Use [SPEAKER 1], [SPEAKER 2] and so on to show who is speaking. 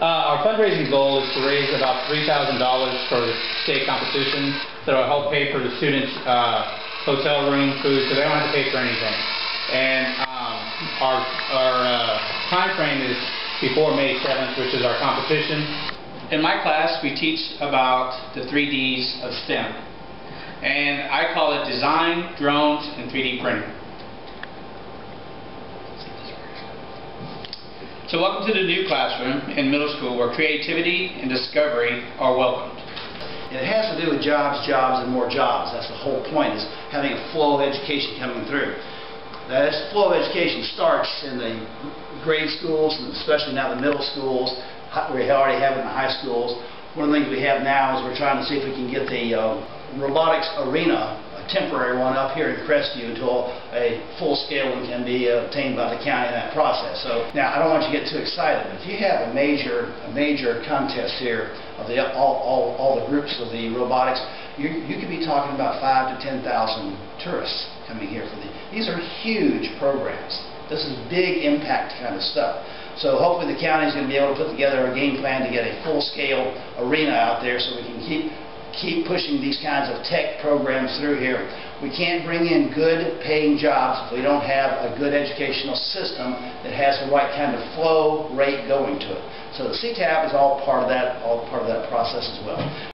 [SPEAKER 1] Uh, our fundraising goal is to raise about $3,000 for state competition that will help pay for the students' uh, hotel room, food, so they don't have to pay for anything. And um, our, our uh, time frame is before May 7th, which is our competition. In my class, we teach about the three Ds of STEM. And I call it design, drones, and 3D printing. So welcome to the new classroom in middle school where creativity and discovery are welcomed.
[SPEAKER 2] It has to do with jobs, jobs, and more jobs. That's the whole point, is having a flow of education coming through. That flow of education starts in the grade schools, and especially now the middle schools. We already have it in the high schools. One of the things we have now is we're trying to see if we can get the uh, robotics arena temporary one up here in Crestview until a full-scale one can be obtained by the county in that process. So now I don't want you to get too excited, if you have a major a major contest here of the all, all, all the groups of the robotics, you, you could be talking about five to 10,000 tourists coming here for the. These are huge programs. This is big impact kind of stuff. So hopefully the county is going to be able to put together a game plan to get a full-scale arena out there so we can keep keep pushing these kinds of tech programs through here. We can't bring in good paying jobs if we don't have a good educational system that has the right kind of flow rate going to it. So the CTAP is all part of that, all part of that process as well.